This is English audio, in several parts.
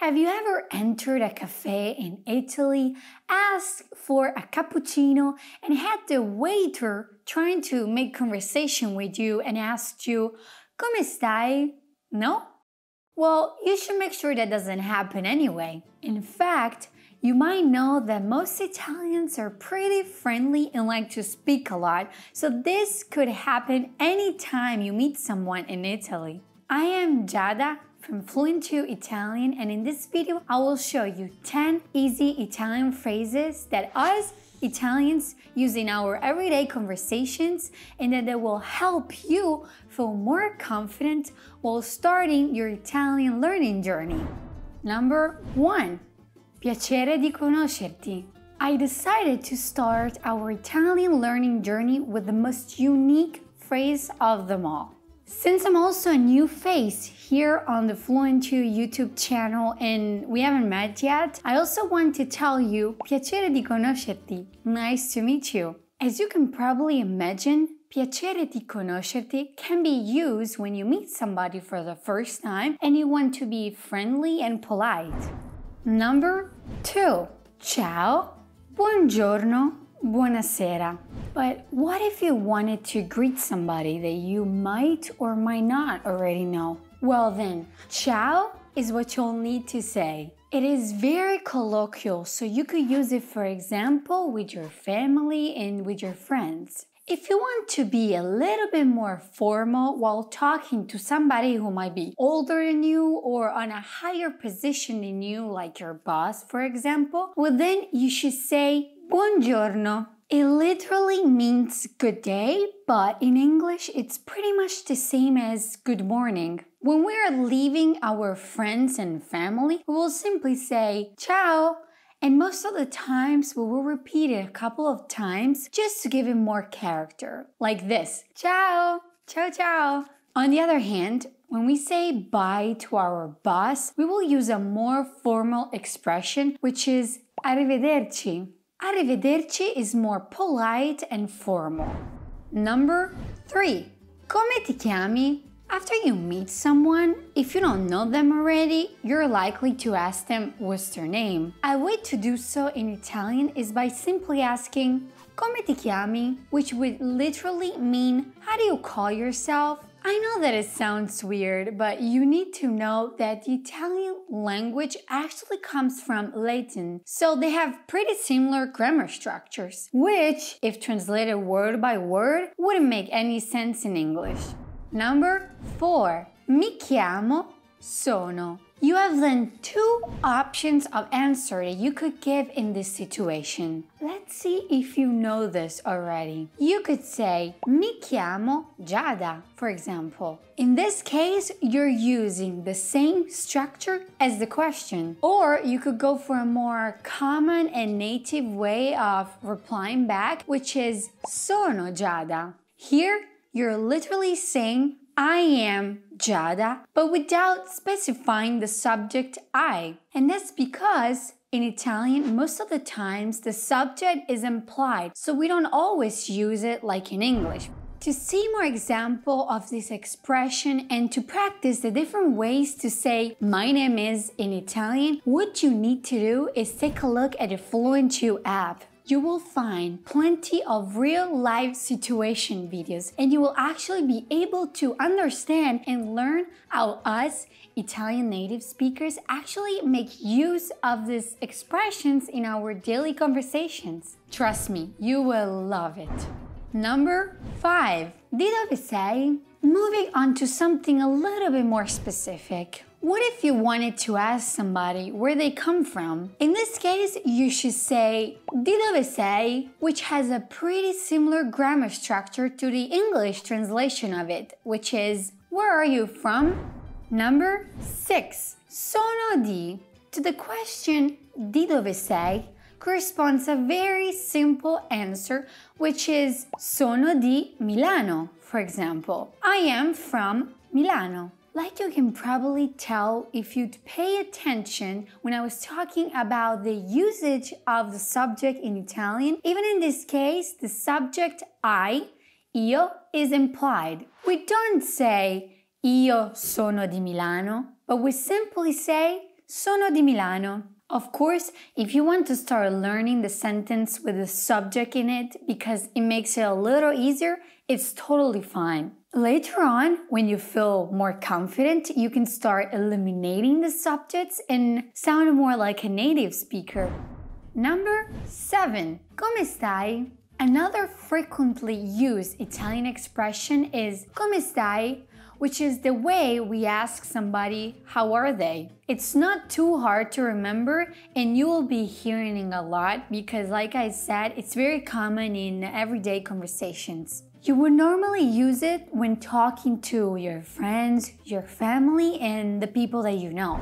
Have you ever entered a cafe in Italy, asked for a cappuccino, and had the waiter trying to make conversation with you and asked you, Come stai? No? Well, you should make sure that doesn't happen anyway. In fact, you might know that most Italians are pretty friendly and like to speak a lot, so this could happen anytime you meet someone in Italy. I am Giada from FluentU Italian and in this video I will show you 10 easy Italian phrases that us Italians use in our everyday conversations and that they will help you feel more confident while starting your Italian learning journey. Number 1. Piacere di conoscerti. I decided to start our Italian learning journey with the most unique phrase of them all. Since I'm also a new face here on the FluentU YouTube channel and we haven't met yet, I also want to tell you piacere di conoscerti. Nice to meet you. As you can probably imagine, piacere di conoscerti can be used when you meet somebody for the first time and you want to be friendly and polite. Number 2. Ciao, buongiorno, buonasera. But what if you wanted to greet somebody that you might or might not already know? Well, then, ciao is what you'll need to say. It is very colloquial, so you could use it, for example, with your family and with your friends. If you want to be a little bit more formal while talking to somebody who might be older than you or on a higher position than you, like your boss, for example, well, then you should say buongiorno. It literally means good day, but in English it's pretty much the same as good morning. When we are leaving our friends and family, we will simply say ciao. And most of the times we will repeat it a couple of times just to give it more character. Like this ciao, ciao, ciao. On the other hand, when we say bye to our boss, we will use a more formal expression, which is arrivederci. Arrivederci is more polite and formal. Number 3. Come ti chiami? After you meet someone, if you don't know them already, you're likely to ask them what's their name. A way to do so in Italian is by simply asking Come ti chiami? which would literally mean how do you call yourself? I know that it sounds weird, but you need to know that the Italian language actually comes from Latin, so they have pretty similar grammar structures, which, if translated word by word, wouldn't make any sense in English. Number 4. Mi chiamo sono. You have then two options of answer that you could give in this situation. Let's see if you know this already. You could say Mi chiamo Giada, for example. In this case, you're using the same structure as the question. Or you could go for a more common and native way of replying back, which is Sono Giada. Here, you're literally saying I am Giada, but without specifying the subject I. And that's because in Italian, most of the times the subject is implied, so we don't always use it like in English. To see more example of this expression and to practice the different ways to say my name is in Italian, what you need to do is take a look at the FluentU app you will find plenty of real life situation videos and you will actually be able to understand and learn how us Italian native speakers actually make use of these expressions in our daily conversations. Trust me, you will love it. Number 5. Di dove sei? Moving on to something a little bit more specific. What if you wanted to ask somebody where they come from? In this case, you should say di dove sei, which has a pretty similar grammar structure to the English translation of it, which is where are you from? Number 6. Sono di. To the question di dove sei corresponds a very simple answer, which is sono di Milano, for example. I am from Milano. Like you can probably tell if you'd pay attention when I was talking about the usage of the subject in Italian, even in this case, the subject I, io, is implied. We don't say io sono di Milano, but we simply say Sono di Milano. Of course, if you want to start learning the sentence with the subject in it because it makes it a little easier, it's totally fine. Later on, when you feel more confident, you can start eliminating the subjects and sound more like a native speaker. Number 7. Come stai? Another frequently used Italian expression is come stai which is the way we ask somebody, How are they? It's not too hard to remember, and you will be hearing a lot because, like I said, it's very common in everyday conversations. You would normally use it when talking to your friends, your family, and the people that you know.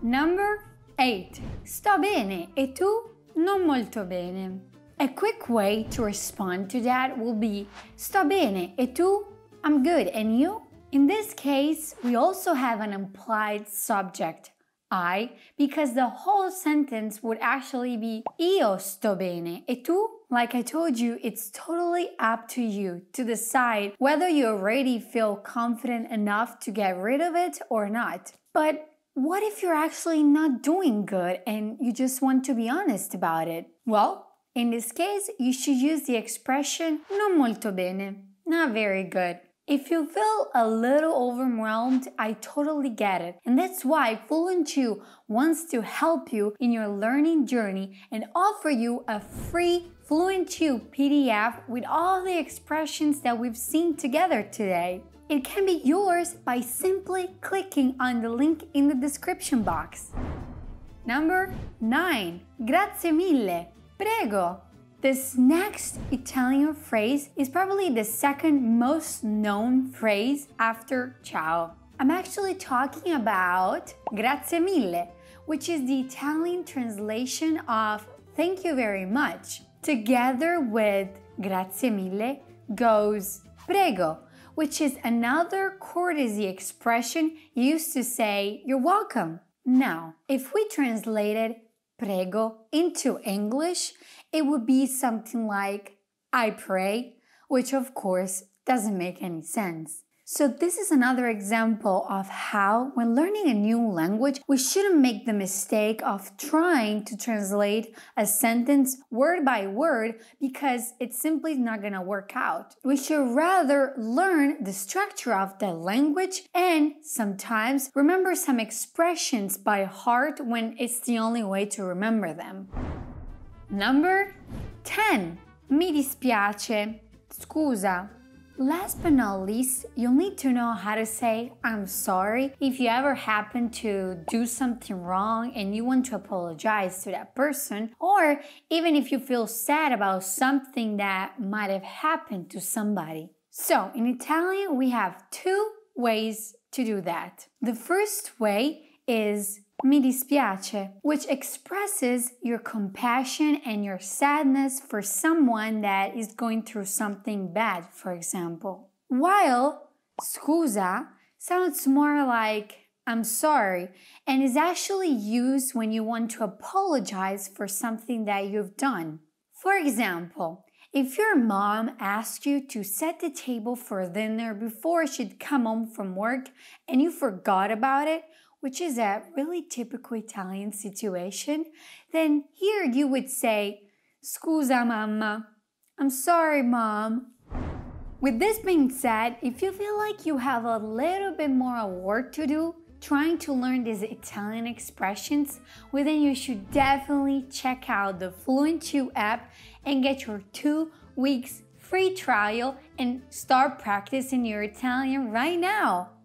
Number 8. Sto bene e tu? Non molto bene. A quick way to respond to that will be Sto bene e tu? I'm good, and you? In this case, we also have an implied subject, I, because the whole sentence would actually be Io sto bene e tu? Like I told you, it's totally up to you to decide whether you already feel confident enough to get rid of it or not. But what if you're actually not doing good and you just want to be honest about it? Well, in this case, you should use the expression non molto bene, not very good. If you feel a little overwhelmed, I totally get it. And that's why FluentU wants to help you in your learning journey and offer you a free FluentU PDF with all the expressions that we've seen together today. It can be yours by simply clicking on the link in the description box. Number 9. Grazie mille. Prego. This next Italian phrase is probably the second most known phrase after ciao. I'm actually talking about grazie mille, which is the Italian translation of thank you very much. Together with grazie mille goes prego, which is another courtesy expression used to say you're welcome. Now, if we translated prego into English, it would be something like I pray, which of course doesn't make any sense. So, this is another example of how, when learning a new language, we shouldn't make the mistake of trying to translate a sentence word by word because it's simply not to work out. We should rather learn the structure of the language and sometimes remember some expressions by heart when it's the only way to remember them. Number 10. Mi dispiace. Scusa. Last but not least, you'll need to know how to say I'm sorry if you ever happen to do something wrong and you want to apologize to that person, or even if you feel sad about something that might have happened to somebody. So, in Italian, we have two ways to do that. The first way is mi dispiace, which expresses your compassion and your sadness for someone that is going through something bad, for example. While scusa sounds more like I'm sorry and is actually used when you want to apologize for something that you've done. For example, if your mom asked you to set the table for dinner before she'd come home from work and you forgot about it, which is a really typical Italian situation, then here you would say, Scusa mamma, I'm sorry mom. With this being said, if you feel like you have a little bit more work to do trying to learn these Italian expressions, well then you should definitely check out the FluentU app and get your two weeks free trial and start practicing your Italian right now.